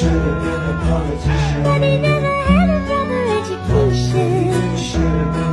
should have been a politician.